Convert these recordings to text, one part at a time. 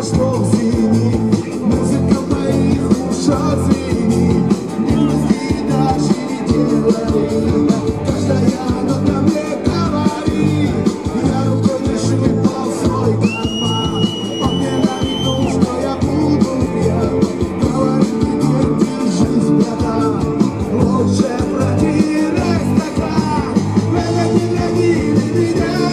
Lady, lady, lady, lady.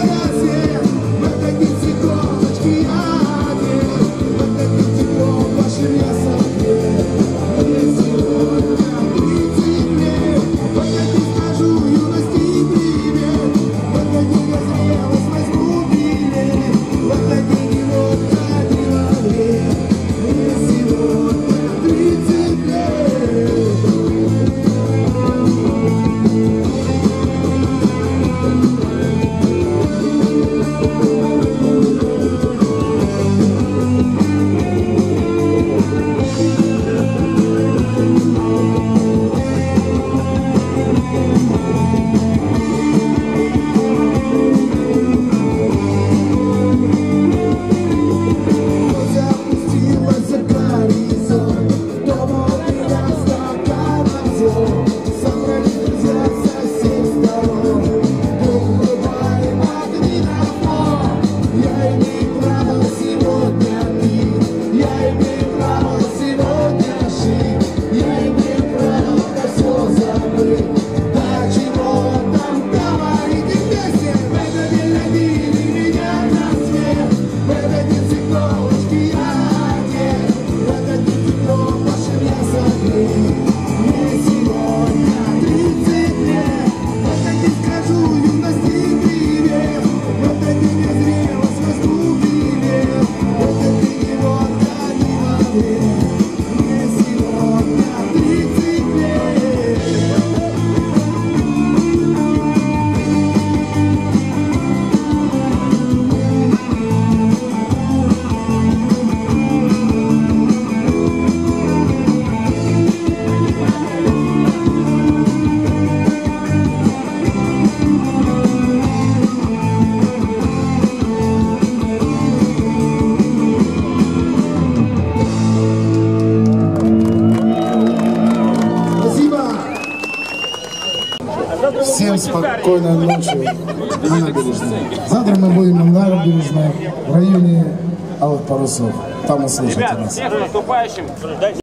Спокойной ночи на набережной. Завтра мы будем на набережной в районе Алых Парусов. Там услышите нас. Всех наступающим!